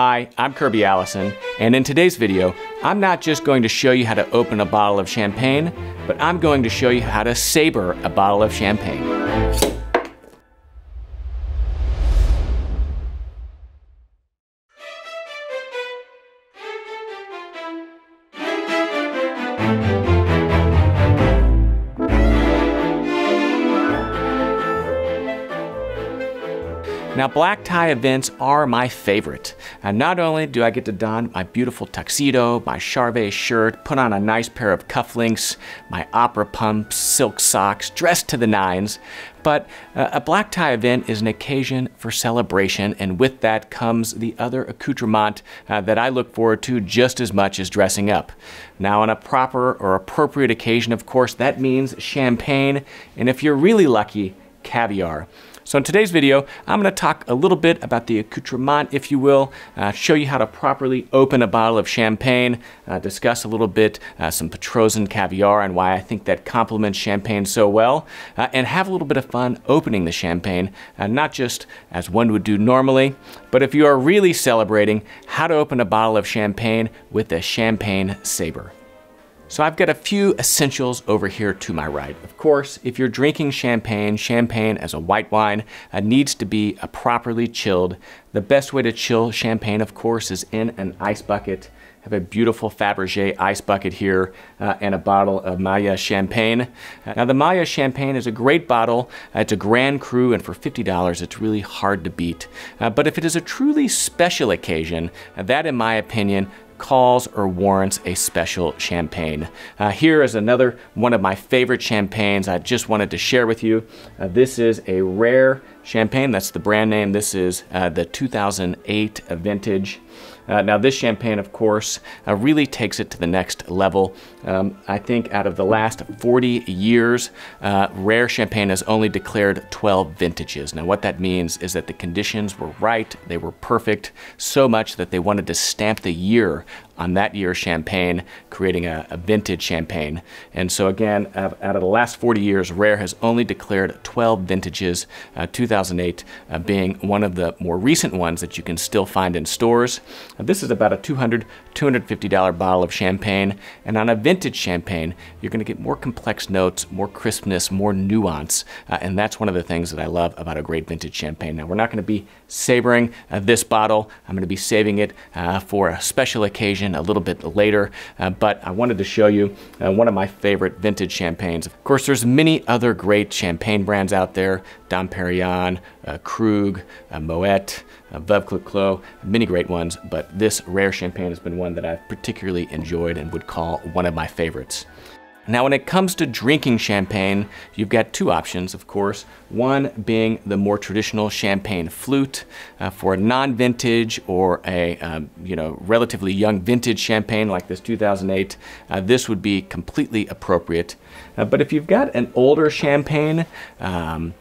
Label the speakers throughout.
Speaker 1: Hi, I'm Kirby Allison, and in today's video, I'm not just going to show you how to open a bottle of champagne, but I'm going to show you how to saber a bottle of champagne. Now, black tie events are my favorite. And not only do I get to don my beautiful tuxedo, my Charvet shirt, put on a nice pair of cufflinks, my opera pumps, silk socks, dressed to the nines, but uh, a black tie event is an occasion for celebration, and with that comes the other accoutrement uh, that I look forward to just as much as dressing up. Now, on a proper or appropriate occasion, of course, that means champagne, and if you're really lucky, caviar. So in today's video, I'm going to talk a little bit about the accoutrement, if you will, uh, show you how to properly open a bottle of champagne, uh, discuss a little bit uh, some Petrossian caviar and why I think that complements champagne so well, uh, and have a little bit of fun opening the champagne, uh, not just as one would do normally, but if you are really celebrating, how to open a bottle of champagne with a champagne saber. So I've got a few essentials over here to my right. Of course, if you're drinking champagne, champagne as a white wine uh, needs to be uh, properly chilled. The best way to chill champagne, of course, is in an ice bucket. I have a beautiful Fabergé ice bucket here uh, and a bottle of Mailly champagne. Now the Mailly champagne is a great bottle. Uh, it's a Grand Cru and for $50 it's really hard to beat. Uh, but if it is a truly special occasion, that in my opinion calls or warrants a special champagne. Uh, here is another one of my favorite champagnes I just wanted to share with you. Uh, this is a rare champagne, that's the brand name. This is uh, the 2008 vintage. Uh, now this champagne, of course, uh, really takes it to the next level. Um, I think out of the last 40 years, uh, Rare Champagne has only declared 12 vintages. Now what that means is that the conditions were right, they were perfect, so much that they wanted to stamp the year on that year's champagne, creating a, a vintage champagne. And so again, out of the last 40 years, Rare has only declared 12 vintages, uh, 2008 uh, being one of the more recent ones that you can still find in stores. Uh, this is about a $200, $250 bottle of champagne. And on a vintage champagne, you're gonna get more complex notes, more crispness, more nuance. Uh, and that's one of the things that I love about a great vintage champagne. Now, we're not gonna be savoring uh, this bottle. I'm gonna be saving it uh, for a special occasion a little bit later, uh, but I wanted to show you uh, one of my favorite vintage champagnes. Of course, there's many other great champagne brands out there, Dom Perignon, uh, Krug, uh, Moet, Veuve Clicquot, many great ones, but this rare champagne has been one that I've particularly enjoyed and would call one of my favorites. Now, when it comes to drinking champagne, you've got two options, of course. One being the more traditional champagne flute uh, for a non-vintage or a um, you know relatively young vintage champagne like this 2008. Uh, this would be completely appropriate. Uh, but if you've got an older champagne, um,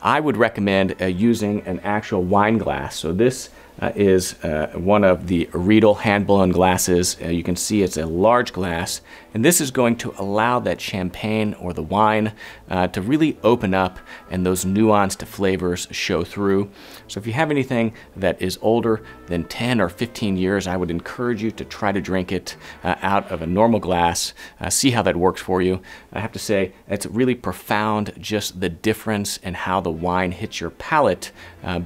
Speaker 1: I would recommend uh, using an actual wine glass. So this uh, is uh, one of the Riedel hand blown glasses. Uh, you can see it's a large glass, and this is going to allow that champagne or the wine uh, to really open up and those nuanced flavors show through. So if you have anything that is older than 10 or 15 years, I would encourage you to try to drink it uh, out of a normal glass, uh, see how that works for you. I have to say, it's really profound just the difference in how the wine hits your palate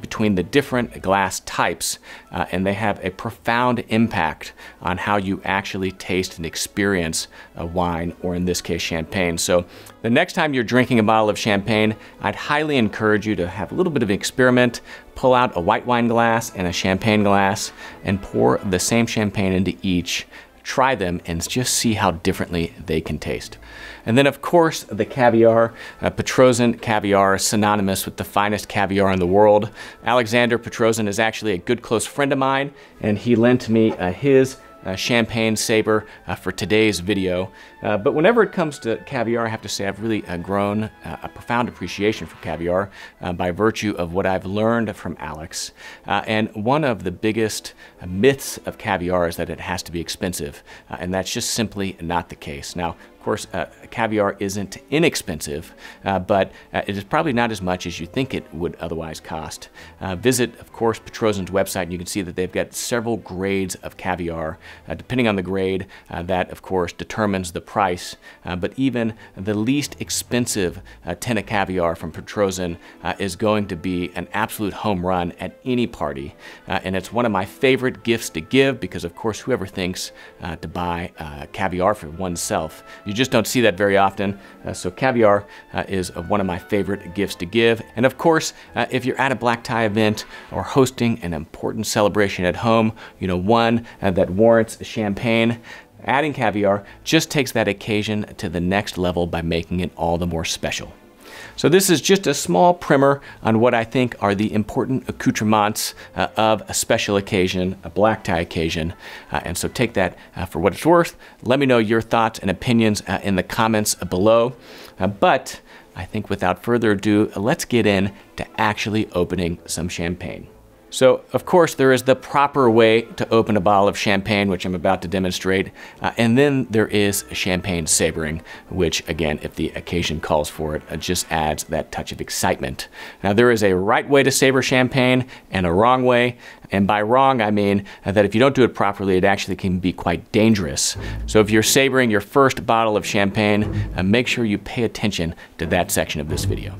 Speaker 1: between the different glass types types, uh, and they have a profound impact on how you actually taste and experience a wine, or in this case, champagne. So the next time you're drinking a bottle of champagne, I'd highly encourage you to have a little bit of an experiment, pull out a white wine glass and a champagne glass, and pour the same champagne into each try them and just see how differently they can taste. And then of course the caviar, uh, Petrossian caviar, synonymous with the finest caviar in the world. Alexander Petrossian is actually a good close friend of mine and he lent me uh, his uh, champagne saber uh, for today's video. Uh, but whenever it comes to caviar, I have to say I've really uh, grown uh, a profound appreciation for caviar uh, by virtue of what I've learned from Alex. Uh, and one of the biggest myths of caviar is that it has to be expensive, and that's just simply not the case. Now, of course, caviar isn't inexpensive, but it is probably not as much as you think it would otherwise cost. Visit, of course, Petrossian's website, and you can see that they've got several grades of caviar. Depending on the grade, that, of course, determines the price. but even the least expensive tin of caviar from Petrossian is going to be an absolute home run at any party. and it's one of my favorite gifts to give because, of course, whoever thinks to buy caviar for oneself, you just don't see that very often. Uh, so caviar uh, is uh, one of my favorite gifts to give. And of course, uh, if you're at a black tie event or hosting an important celebration at home, you know, one uh, that warrants champagne, adding caviar just takes that occasion to the next level by making it all the more special. So this is just a small primer on what I think are the important accoutrements uh, of a special occasion, a black tie occasion. Uh, and so take that uh, for what it's worth. Let me know your thoughts and opinions uh, in the comments below. Uh, but I think without further ado, let's get in to actually opening some champagne. So, of course, there is the proper way to open a bottle of champagne, which I'm about to demonstrate, uh, and then there is champagne sabering, which, again, if the occasion calls for it, uh, just adds that touch of excitement. Now, there is a right way to saber champagne and a wrong way, and by wrong, I mean that if you don't do it properly, it actually can be quite dangerous. So, if you're sabering your first bottle of champagne, uh, make sure you pay attention to that section of this video.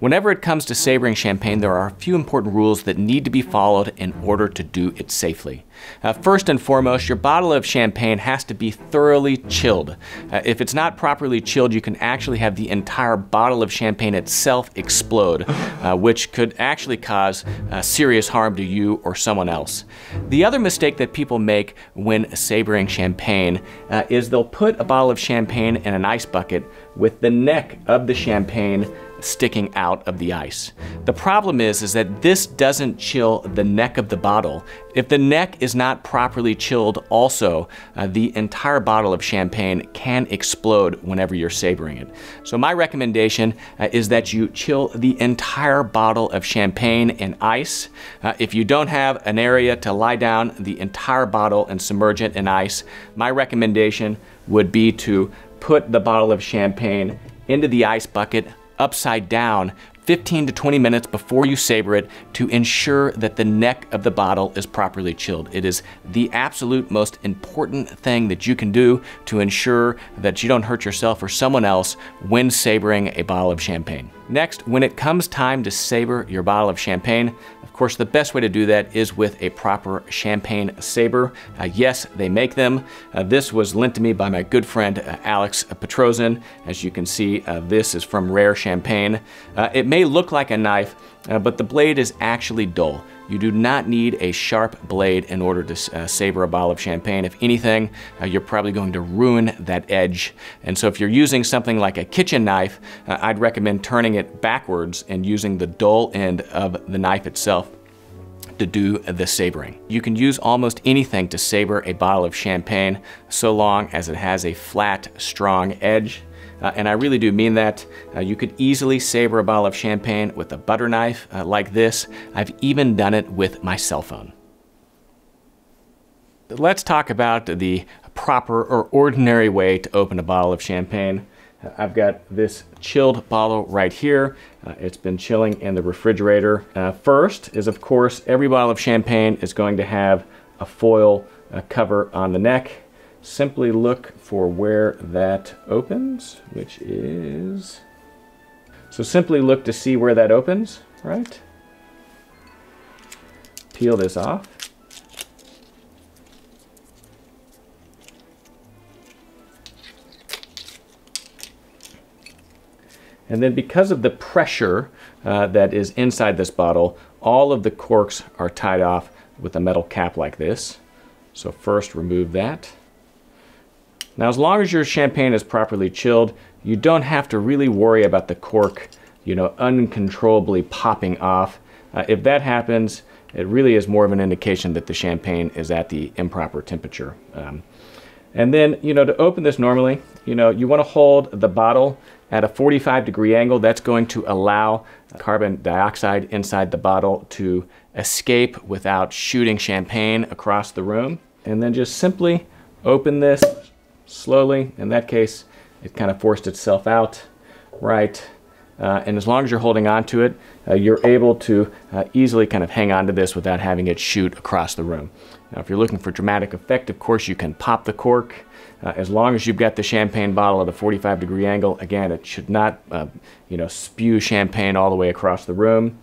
Speaker 1: Whenever it comes to sabering champagne, there are a few important rules that need to be followed in order to do it safely. Uh, first and foremost, your bottle of champagne has to be thoroughly chilled. Uh, if it's not properly chilled, you can actually have the entire bottle of champagne itself explode, uh, which could actually cause uh, serious harm to you or someone else. The other mistake that people make when sabering champagne uh, is they'll put a bottle of champagne in an ice bucket with the neck of the champagne sticking out of the ice. The problem is, is that this doesn't chill the neck of the bottle. If the neck is not properly chilled also, uh, the entire bottle of champagne can explode whenever you're sabering it. So my recommendation uh, is that you chill the entire bottle of champagne in ice. Uh, if you don't have an area to lie down the entire bottle and submerge it in ice, my recommendation would be to put the bottle of champagne into the ice bucket upside down 15 to 20 minutes before you saber it to ensure that the neck of the bottle is properly chilled. It is the absolute most important thing that you can do to ensure that you don't hurt yourself or someone else when sabering a bottle of champagne. Next, when it comes time to saber your bottle of champagne, course, the best way to do that is with a proper champagne saber. Uh, yes, they make them. Uh, this was lent to me by my good friend uh, Alex Petrossian. As you can see, uh, this is from Rare Champagne. Uh, it may look like a knife, uh, but the blade is actually dull. You do not need a sharp blade in order to uh, saber a bottle of champagne. If anything, uh, you're probably going to ruin that edge. And so if you're using something like a kitchen knife, uh, I'd recommend turning it backwards and using the dull end of the knife itself to do the sabering. You can use almost anything to saber a bottle of champagne so long as it has a flat, strong edge. Uh, and I really do mean that. Uh, you could easily saber a bottle of champagne with a butter knife uh, like this. I've even done it with my cell phone. Let's talk about the proper or ordinary way to open a bottle of champagne. Uh, I've got this chilled bottle right here. Uh, it's been chilling in the refrigerator. Uh, first is, of course, every bottle of champagne is going to have a foil cover on the neck simply look for where that opens, which is, so simply look to see where that opens, right? Peel this off. And then because of the pressure uh, that is inside this bottle, all of the corks are tied off with a metal cap like this. So first remove that. Now, as long as your champagne is properly chilled, you don't have to really worry about the cork, you know, uncontrollably popping off. Uh, if that happens, it really is more of an indication that the champagne is at the improper temperature. Um, and then, you know, to open this normally, you know, you want to hold the bottle at a 45 degree angle. That's going to allow carbon dioxide inside the bottle to escape without shooting champagne across the room. And then just simply open this slowly. In that case, it kind of forced itself out, right? Uh, and as long as you're holding on to it, uh, you're able to uh, easily kind of hang on to this without having it shoot across the room. Now, if you're looking for dramatic effect, of course, you can pop the cork. Uh, as long as you've got the champagne bottle at a 45 degree angle, again, it should not, uh, you know, spew champagne all the way across the room.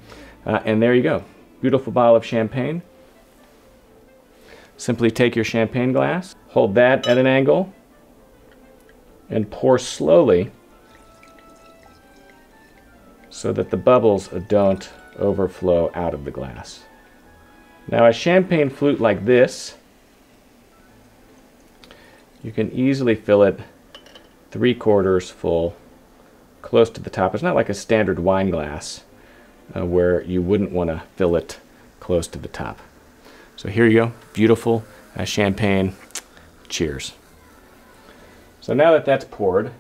Speaker 1: Uh, and there you go. Beautiful bottle of champagne. Simply take your champagne glass, hold that at an angle, and pour slowly so that the bubbles don't overflow out of the glass. Now a champagne flute like this, you can easily fill it three quarters full, close to the top. It's not like a standard wine glass uh, where you wouldn't want to fill it close to the top. So here you go, beautiful uh, champagne. Cheers. So now that that's poured,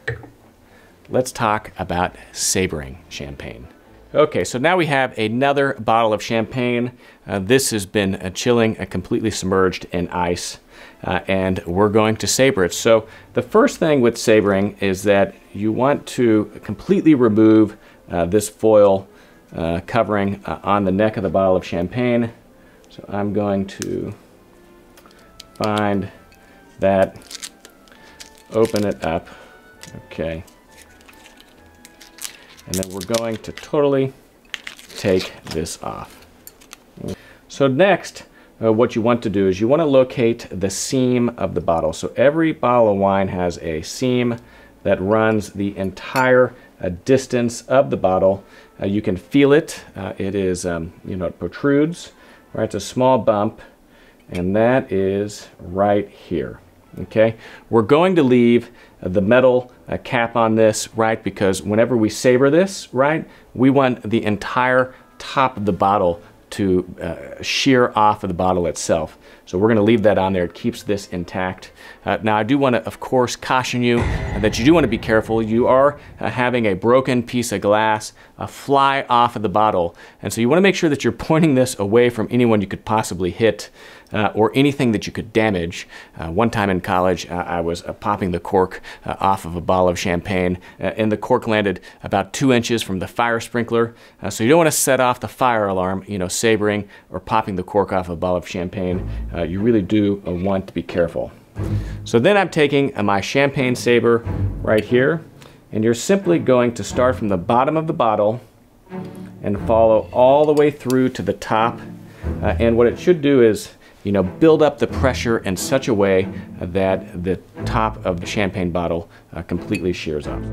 Speaker 1: let's talk about sabering champagne. Okay, so now we have another bottle of champagne. Uh, this has been uh, chilling, uh, completely submerged in ice, uh, and we're going to saber it. So the first thing with sabering is that you want to completely remove uh, this foil uh, covering on the neck of the bottle of champagne. So I'm going to find that, open it up, okay. And then we're going to totally take this off. So next, uh, what you want to do is you want to locate the seam of the bottle. So every bottle of wine has a seam that runs the entire uh, distance of the bottle. Uh, you can feel it. Uh, it is, um, you know, it protrudes. Right, it's a small bump, and that is right here. Okay, we're going to leave the metal uh, cap on this, right? Because whenever we saber this, right, we want the entire top of the bottle to uh, shear off of the bottle itself. So we're going to leave that on there. It keeps this intact. Uh, now I do want to, of course, caution you that you do want to be careful. You are uh, having a broken piece of glass uh, fly off of the bottle. And so you want to make sure that you're pointing this away from anyone you could possibly hit uh, or anything that you could damage. Uh, one time in college, uh, I was popping the cork off of a bottle of champagne, and the cork landed about two inches from the fire sprinkler. so you don't want to set off the fire alarm, you know, sabering or popping the cork off a bottle of champagne. You really do want to be careful. So then I'm taking my champagne saber right here, and you're simply going to start from the bottom of the bottle and follow all the way through to the top. Uh, and what it should do is you know, build up the pressure in such a way that the top of the champagne bottle uh, completely shears off.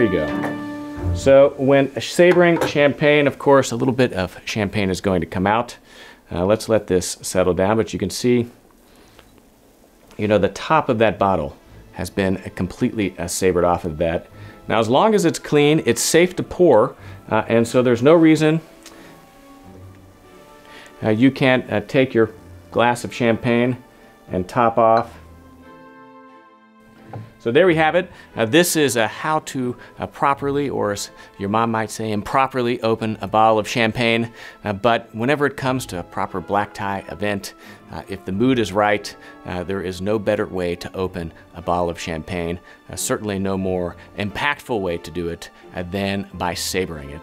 Speaker 1: There you go. So when sabering champagne, of course, a little bit of champagne is going to come out. Uh, let's let this settle down, but you can see, you know, the top of that bottle has been completely uh, sabered off of that. Now, as long as it's clean, it's safe to pour, uh, and so there's no reason uh, you can't uh, take your glass of champagne and top off so there we have it. Uh, this is a how to uh, properly, or as your mom might say, improperly open a bottle of champagne. Uh, but whenever it comes to a proper black tie event, uh, if the mood is right, uh, there is no better way to open a bottle of champagne. certainly no more impactful way to do it than by sabering it.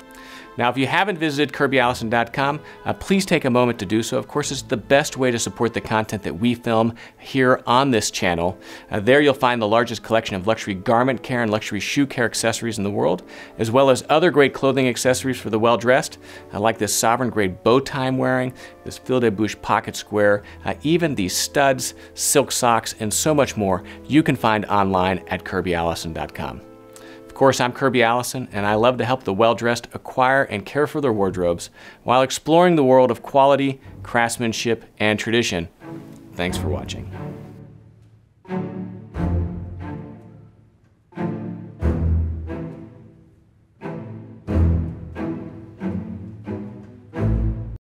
Speaker 1: Now, if you haven't visited KirbyAllison.com, uh, please take a moment to do so. Of course, it's the best way to support the content that we film here on this channel. Uh, there you'll find the largest collection of luxury garment care and luxury shoe care accessories in the world, as well as other great clothing accessories for the well-dressed, uh, like this sovereign grade bow tie I'm wearing, this fil de bouche pocket square, uh, even these studs, silk socks, and so much more you can find online at KirbyAllison.com course, I'm Kirby Allison, and I love to help the well dressed acquire and care for their wardrobes while exploring the world of quality, craftsmanship, and tradition. Thanks for watching.